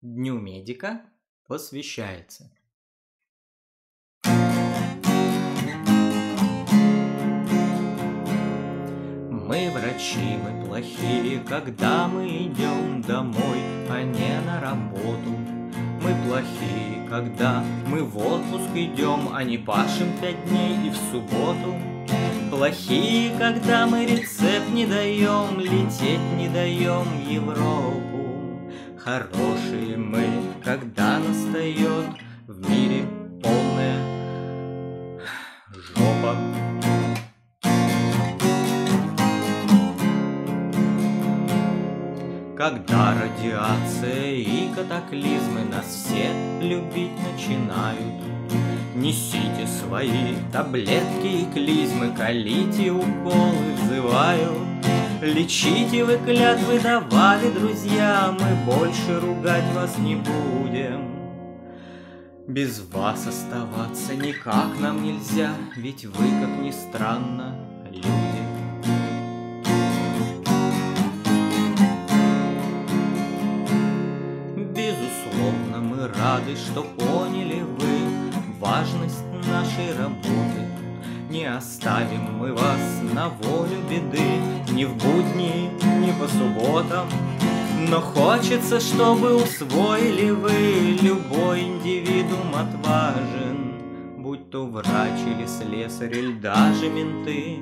Дню медика посвящается. Мы врачи, мы плохие, когда мы идем домой, а не на работу. Мы плохие, когда мы в отпуск идем, а не пашем пять дней и в субботу. Плохие, когда мы рецепт не даем, лететь не даем Европу. Хорошие мы, когда настает в мире полная жопа. Когда радиация и катаклизмы нас все любить начинают, Несите свои таблетки и клизмы, колите уколы, взывают. Лечите вы клятвы давали, друзья, мы больше ругать вас не будем. Без вас оставаться никак нам нельзя, ведь вы, как ни странно, люди. Безусловно, мы рады, что поняли вы важность нашей работы. Не оставим мы вас на волю беды Ни в будни, ни по субботам. Но хочется, чтобы усвоили вы Любой индивидуум отважен. Будь то врач или слесарь, или даже менты.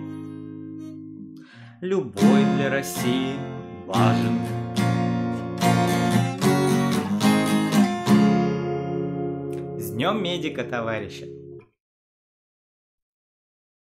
Любой для России важен. С Днем медика, товарищи!